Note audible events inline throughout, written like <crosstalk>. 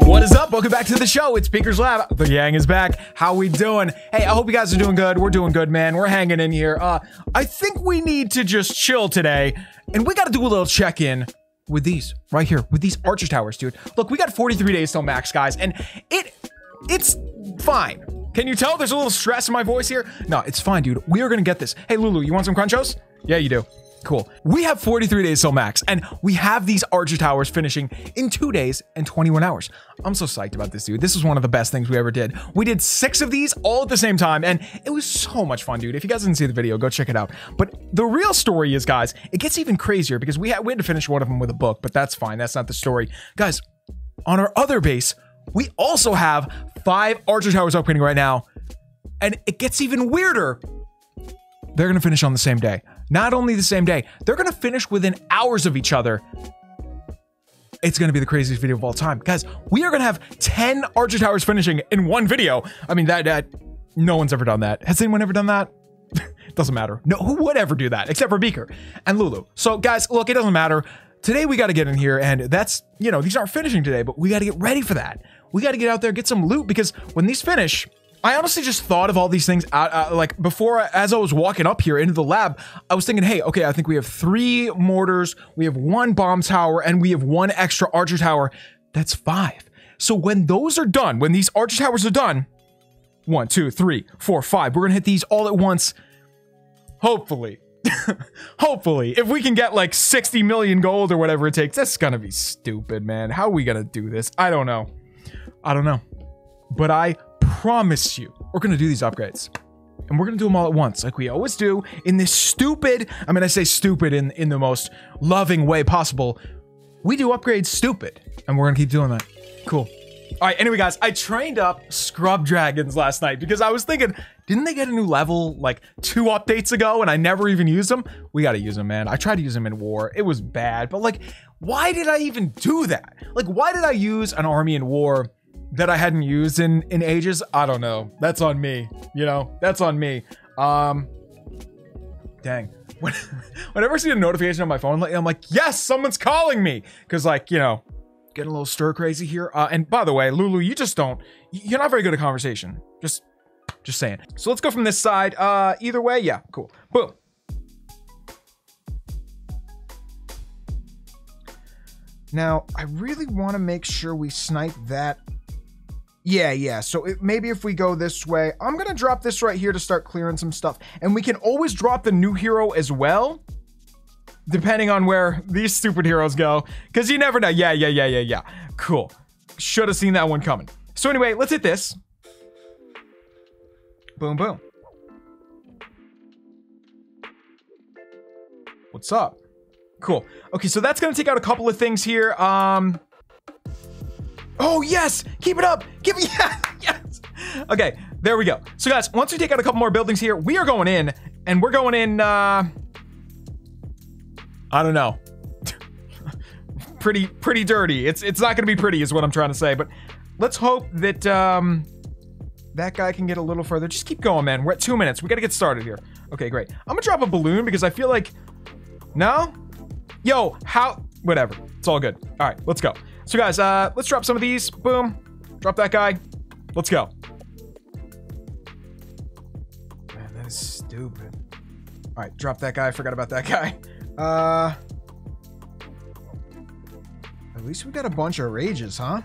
what is up? Welcome back to the show. It's Beaker's Lab. The Yang is back. How we doing? Hey, I hope you guys are doing good. We're doing good, man. We're hanging in here. Uh, I think we need to just chill today, and we got to do a little check-in with these right here, with these Archer Towers, dude. Look, we got 43 days till max, guys, and it, it's fine. Can you tell there's a little stress in my voice here? No, it's fine, dude. We are gonna get this. Hey, Lulu, you want some Crunchos? Yeah, you do. Cool. We have 43 days till max, and we have these Archer Towers finishing in two days and 21 hours. I'm so psyched about this, dude. This is one of the best things we ever did. We did six of these all at the same time, and it was so much fun, dude. If you guys didn't see the video, go check it out. But the real story is, guys, it gets even crazier because we had, we had to finish one of them with a book, but that's fine. That's not the story. Guys, on our other base, we also have five Archer Towers upgrading right now, and it gets even weirder they're going to finish on the same day. Not only the same day, they're going to finish within hours of each other. It's going to be the craziest video of all time. Guys, we are going to have 10 Archer Towers finishing in one video. I mean, that, that no one's ever done that. Has anyone ever done that? <laughs> doesn't matter. No, who would ever do that except for Beaker and Lulu? So, guys, look, it doesn't matter. Today we got to get in here, and that's, you know, these aren't finishing today, but we got to get ready for that. We got to get out there, get some loot, because when these finish, I honestly just thought of all these things out, uh, like before, as I was walking up here into the lab, I was thinking, hey, okay, I think we have three mortars, we have one bomb tower, and we have one extra archer tower. That's five. So when those are done, when these archer towers are done, one, two, three, four, five, we're gonna hit these all at once. Hopefully. <laughs> Hopefully. If we can get like 60 million gold or whatever it takes, that's gonna be stupid, man. How are we gonna do this? I don't know. I don't know. But I promise you, we're gonna do these upgrades. And we're gonna do them all at once, like we always do, in this stupid, I mean, I say stupid in, in the most loving way possible. We do upgrades stupid, and we're gonna keep doing that. Cool. All right, anyway, guys, I trained up Scrub Dragons last night because I was thinking, didn't they get a new level like two updates ago and I never even used them? We gotta use them, man. I tried to use them in war. It was bad, but like, why did I even do that? Like, why did I use an army in war that I hadn't used in in ages. I don't know. That's on me. You know, that's on me. Um, dang. <laughs> When, whenever I see a notification on my phone, I'm like, yes, someone's calling me. Cause like, you know, getting a little stir crazy here. Uh, and by the way, Lulu, you just don't. You're not very good at conversation. Just, just saying. So let's go from this side. Uh, either way, yeah, cool. Boom. Now, I really want to make sure we snipe that yeah, yeah. So it, maybe if we go this way, I'm going to drop this right here to start clearing some stuff. And we can always drop the new hero as well, depending on where these stupid heroes go. Because you never know. Yeah, yeah, yeah, yeah, yeah. Cool. Should have seen that one coming. So anyway, let's hit this. Boom, boom. What's up? Cool. Okay, so that's going to take out a couple of things here. Um... Oh, yes! Keep it up! Keep it, <laughs> yeah, yes! Okay, there we go. So guys, once we take out a couple more buildings here, we are going in, and we're going in, uh... I don't know. <laughs> pretty, pretty dirty. It's, it's not gonna be pretty is what I'm trying to say, but let's hope that, um... That guy can get a little further. Just keep going, man. We're at two minutes. We gotta get started here. Okay, great. I'm gonna drop a balloon because I feel like... No? Yo, how... Whatever. It's all good. All right, let's go. So guys, uh, let's drop some of these. Boom. Drop that guy. Let's go. Man, that is stupid. All right, drop that guy. I forgot about that guy. <laughs> Uh, at least we got a bunch of rages, huh?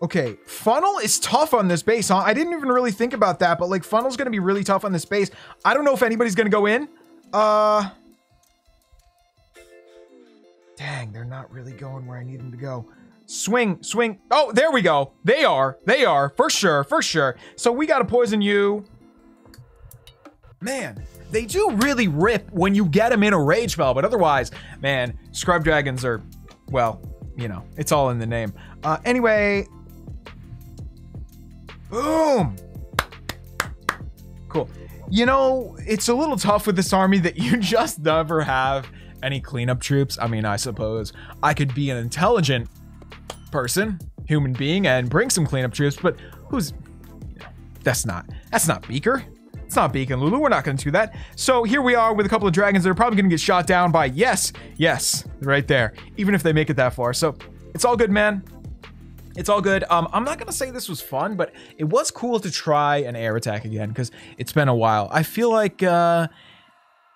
Okay, funnel is tough on this base, huh? I didn't even really think about that, but like funnel's gonna be really tough on this base. I don't know if anybody's gonna go in. Uh, Dang, they're not really going where I need them to go. Swing, swing. Oh, there we go. They are. They are. For sure. For sure. So we got to poison you. Man, they do really rip when you get them in a rage spell, but otherwise, man, scrub dragons are, well, you know, it's all in the name. Uh, anyway, boom. Cool. You know, it's a little tough with this army that you <laughs> just never have any cleanup troops. I mean, I suppose I could be an intelligent person, human being, and bring some cleanup troops, but who's. That's not. That's not Beaker. It's not Beak and Lulu. We're not going to do that. So here we are with a couple of dragons that are probably going to get shot down by yes, yes, right there. Even if they make it that far. So It's all good, man. It's all good. Um, I'm not gonna say this was fun, but it was cool to try an air attack again because it's been a while. I feel like uh,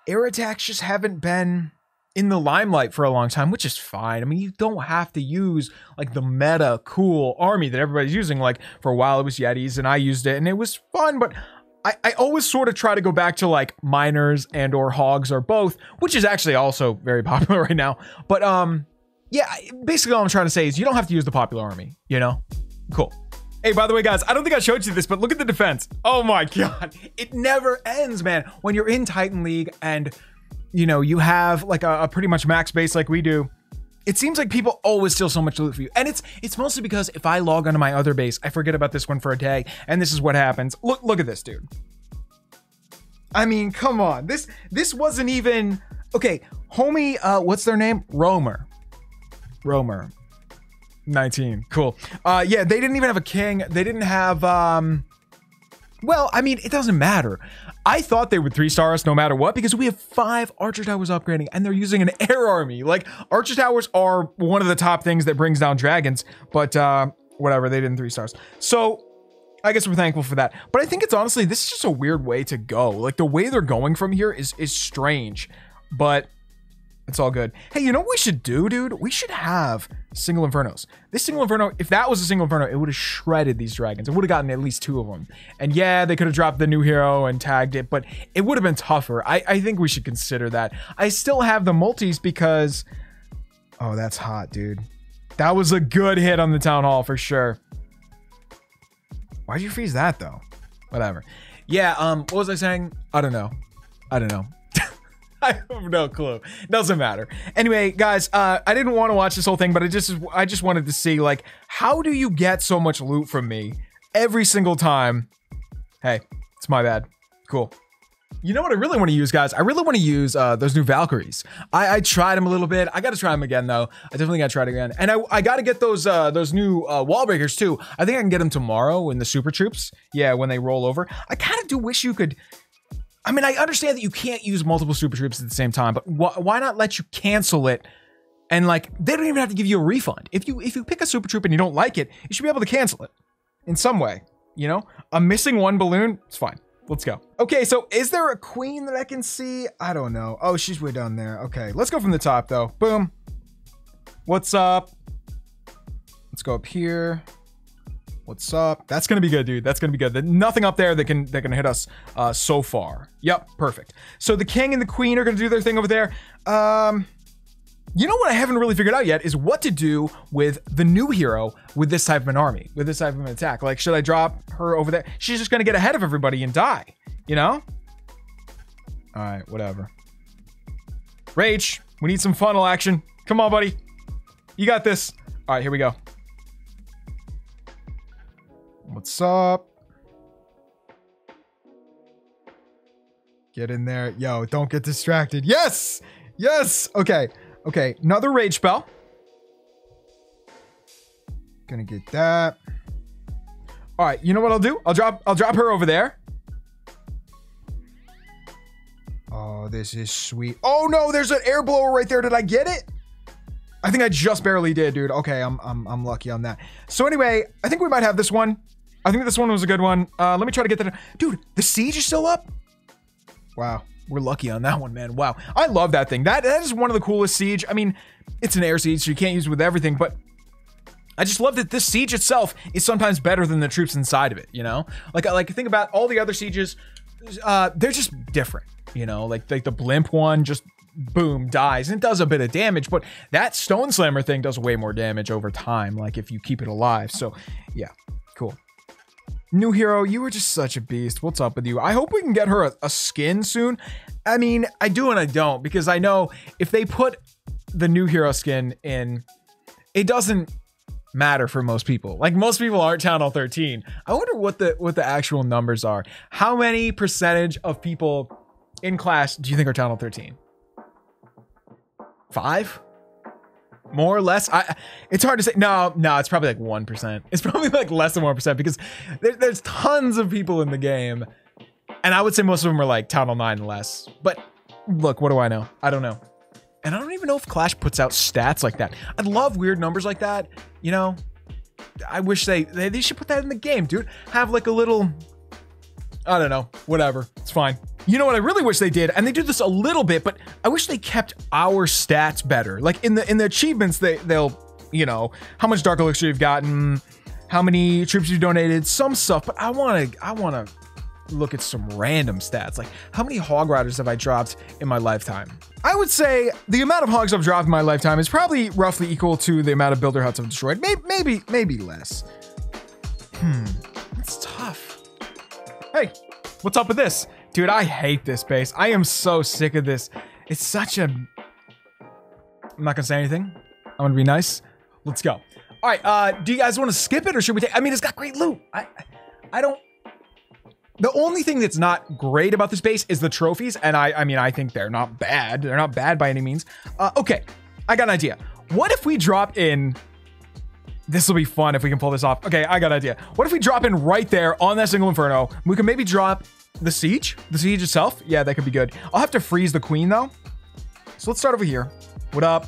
air attacks just haven't been in the limelight for a long time, which is fine. I mean, you don't have to use like the meta cool army that everybody's using. Like for a while, it was Yetis, and I used it, and it was fun. But I, I always sort of try to go back to like miners and or hogs or both, which is actually also very <laughs> popular right now. But um, yeah, basically all I'm trying to say is you don't have to use the popular army. You know, cool. Hey, by the way, guys, I don't think I showed you this, but look at the defense. Oh my <laughs> god, it never ends, man. When you're in Titan League and you know, you have like a, a pretty much max base like we do, it seems like people always steal so much loot for you. And it's it's mostly because if I log onto my other base, I forget about this one for a day, and this is what happens. Look look at this, dude. I mean, come on. This this wasn't even okay. Homie, uh, what's their name? Romer. Romer. 19. Cool. Uh yeah, they didn't even have a king. They didn't have um well, I mean, it doesn't matter. I thought they would three star us no matter what because we have five Archer Towers upgrading and they're using an <laughs> air army. Like, Archer Towers are one of the top things that brings down dragons, but uh, whatever, they didn't three stars. So, I guess we're thankful for that. But I think it's honestly, this is just a weird way to go. Like, the way they're going from here is, is strange, but it's all good. Hey, you know what we should do, dude? We should have single infernos. This single inferno, if that was a single inferno, it would have shredded these dragons. It would have gotten at least two of them. And yeah, they could have dropped the new hero and tagged it, but it would have been tougher. I, I think we should consider that. I still have the multis because... Oh, that's hot, dude. That was a good hit on the town hall for sure. Why'd you freeze that though? Whatever. Yeah, um, what was I saying? I don't know. I don't know. <laughs> I have no clue. Doesn't matter. Anyway, guys, uh, I didn't want to watch this whole thing, but I just I just wanted to see like how do you get so much loot from me every single time? Hey, it's my bad. Cool. You know what I really want to use, guys? I really want to use uh, those new Valkyries. I, I tried them a little bit. I got to try them again, though. I definitely got to try it again. And I, I got to get those uh, those new uh, wall breakers, too. I think I can get them tomorrow in the Super Troops. Yeah, when they roll over. I kind of do wish you could I mean, I understand that you can't use multiple super troops at the same time, but wh why not let you cancel it? And like, they don't even have to give you a refund. If you if you pick a super troop and you don't like it, you should be able to cancel it in some way. You know, I'm missing one balloon. It's fine. Let's go. Okay, so is there a queen that I can see? I don't know. Oh, she's way down there. Okay, let's go from the top though. Boom. What's up? Let's go up here. What's up? That's gonna be good, dude. That's gonna be good. nothing up there that can that can hit us uh, so far. Yep, perfect. So the king and the queen are gonna do their thing over there. Um, you know what I haven't really figured out yet is what to do with the new hero with this type of an army, with this type of an attack. Like, should I drop her over there? She's just gonna get ahead of everybody and die. You know? All right, whatever. Rage, we need some funnel action. Come on, buddy. You got this. All right, here we go. What's up? Get in there. Yo, don't get distracted. Yes! Yes! Okay. Okay. Another rage spell. Gonna get that. All right. You know what I'll do? I'll drop. I'll drop her over there. Oh, this is sweet. Oh no, there's an air blower right there. Did I get it? I think I just barely did, dude. Okay, I'm I'm I'm lucky on that. So anyway, I think we might have this one. I think this one was a good one. Uh, let me try to get that. Dude, the siege is still up? Wow. We're lucky on that one, man. Wow. I love that thing. That That is one of the coolest siege. I mean, it's an air siege, so you can't use it with everything, but I just love that this siege itself is sometimes better than the troops inside of it, you know? Like, like think about all the other sieges. Uh, they're just different, you know? Like, like the blimp one just boom dies and it does a bit of damage but that stone slammer thing does way more damage over time like if you keep it alive so yeah New hero, you were just such a beast. What's up with you? I hope we can get her a, a, skin soon. I mean, I do and I don't because I know if they put the new hero skin in, it doesn't matter for most people. Like most people aren't Town Hall 13. I wonder what the what the actual numbers are. How many percentage of people in Clash do you think are Town Hall 13? Five? More or less. I it's hard to say. No no it's probably like 1% it's <laughs> probably like less than 1% because there, there's tons of people in the game. And i would say most of them are like hall 9 less. But look what do i know? I don't know. And I don't even know if Clash puts out stats like that. I'd love weird numbers like that. You know, I wish they, they, they should put that in the game, dude. Have like a little, I don't know, whatever. It's fine. You know what I really wish they did, and they do this a little bit, but I wish they kept our stats better. Like in the in the achievements, they they'll you know how much dark elixir you've gotten, how many troops you've donated, some stuff. But I want to I want to look at some random stats, like how many hog riders have I dropped in my lifetime? I would say the amount of hogs I've dropped in my lifetime is probably roughly equal to the amount of builder huts I've destroyed. Maybe, maybe, maybe less. Hmm, that's tough. Hey, what's up with this? Dude, I hate this base. I am so sick of this. It's such a... I'm not gonna say anything. I'm gonna be nice. Let's go. All right, uh, do you guys want to skip it or should we take... I mean, it's got great loot. I, I don't... The only thing that's not great about this base is the trophies, and I, I mean, I think they're not bad. They're not bad by any means. Uh, okay, I got an idea. What if we drop in? This will be fun if we can pull this off. Okay, I got an idea. What if we drop in right there on that single inferno? We can maybe drop the siege, the siege itself. Yeah, that could be good. I'll have to freeze the queen though. So let's start over here. What up?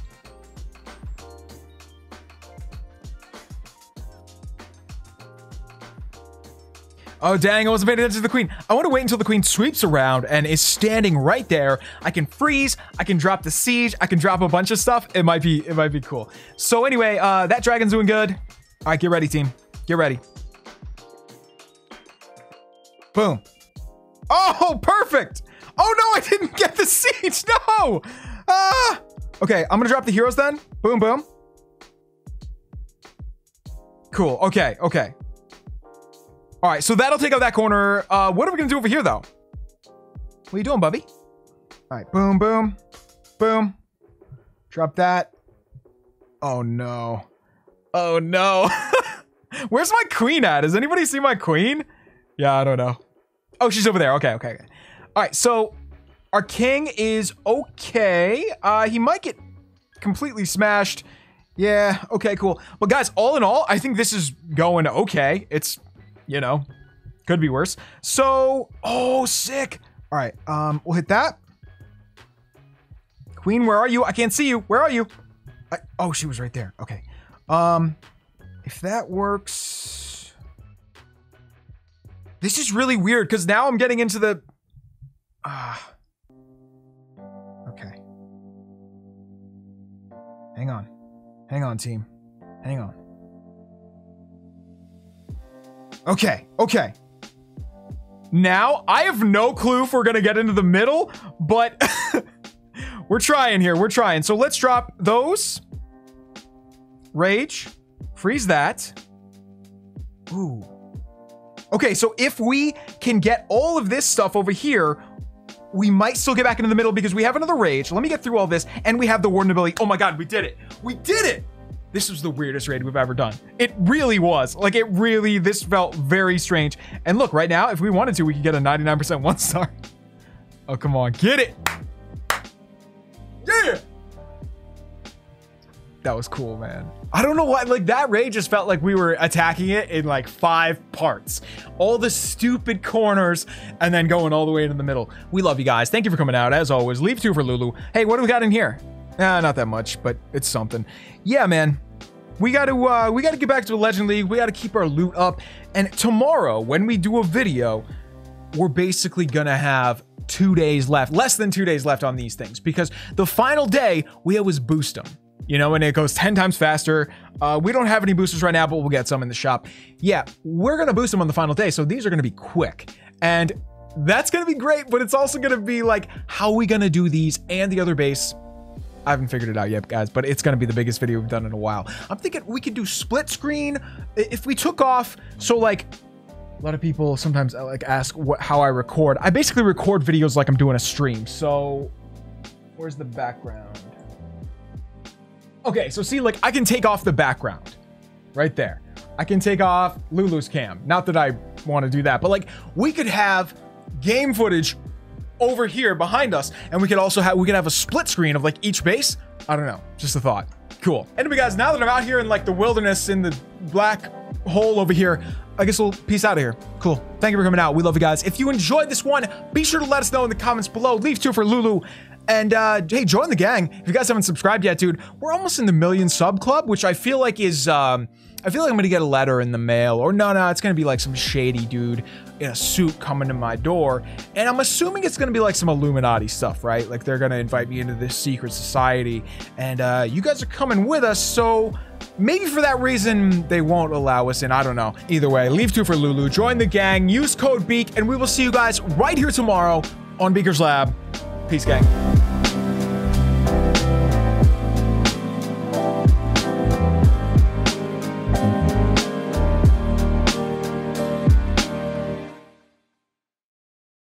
Oh, dang, I wasn't paying attention to the queen. I want to wait until the queen sweeps around and is standing right there. I can freeze, I can drop the siege, I can drop a bunch of stuff. It might be, it might be cool. So anyway, uh, that dragon's doing good. All right, get ready, team. Get ready. Boom. Oh, <laughs> perfect. Oh no, I didn't get the <laughs> siege. No. Ah. Okay, I'm gonna drop the heroes then. Boom, boom. Cool. Okay, okay. All right, so that'll take out that corner. Uh, what are we gonna do over here, though? What are you doing, Bubby? All right, boom, boom, boom. Drop that. Oh no. Oh no. <laughs> Where's my queen at? Does anybody see my queen? Yeah, I don't know. Oh, she's over there. Okay, okay, okay. All right, so our king is okay. Uh, he might get completely smashed. Yeah, okay, cool. But guys, all in all, I think this is going okay. It's you know, could be worse. So, oh, sick. All right, um, we'll hit that. Queen, where are you? I can't see you. Where are you? I, oh, she was right there. Okay. Um, if that works. This is really weird because now I'm getting into the. Ah. Uh, okay. Hang on. Hang on, team. Hang on. Okay, okay. Now, I have no clue if we're gonna get into the middle, but <laughs> we're trying here. We're trying. So let's drop those. Rage. Freeze that. Ooh. Okay, so if we can get all of this stuff over here, we might still get back into the middle because we have another rage. Let me get through all this, and we have the warden ability. Oh my god, we did it. We did it! This was the weirdest raid we've ever done. It really was. Like, it really, this felt very strange. And look, right now, if we wanted to, we could get a 99% one star. Oh, come on. Get it. Yeah. That was cool, man. I don't know why, like, that raid just felt like we were attacking it in, like, five parts. All the stupid corners, and then going all the way into the middle. We love you guys. Thank you for coming out. As always, leave two for Lulu. Hey, what do we got in here? Nah, not that much, but it's something. Yeah, man. We got to uh, we got to get back to the Legend League. We got to keep our loot up. And tomorrow, when we do a video, we're basically gonna have two days left, less than two days left on these things, because the final day we always boost them. You know, and it goes 10 times faster. Uh, we don't have any boosters right now, but we'll get some in the shop. Yeah, we're gonna boost them on the final day, so these are gonna be quick. And that's gonna be great, but it's also gonna be like, how are we gonna do these and the other base I haven't figured it out yet, guys, but it's going to be the biggest video we've done in a while. I'm thinking we could do split screen if we took off. So like a lot of people sometimes uh, like ask what, how I record. I basically record videos like I'm doing a stream. So where's the background? Okay, so see, like I can take off the background right there. I can take off Lulu's cam. Not that I want to do that, but like we could have game footage over here behind us. And we could also have, we could have a split screen of like each base. I don't know, just a thought. Cool. Anyway, guys, now that I'm out here in like the wilderness in the black hole over here, I guess we'll peace out of here. Cool. Thank you for coming out. We love you guys. If you enjoyed this one, be sure to let us know in the comments below. Leave two for Lulu. And uh, hey, join the gang. If you guys haven't subscribed yet, dude, we're almost in the million sub club, which I feel like is um, I feel like I'm gonna get a letter in the mail, or no, no, it's gonna be like some shady dude in a suit coming to my door, and I'm assuming it's gonna be like some Illuminati stuff, right? Like they're gonna invite me into this secret society, and uh, you guys are coming with us, so maybe for that reason they won't allow us in. I don't know. Either way, leave two for Lulu, join the gang, use code Beak, and we will see you guys right here tomorrow on Beaker's Lab. Peace, gang.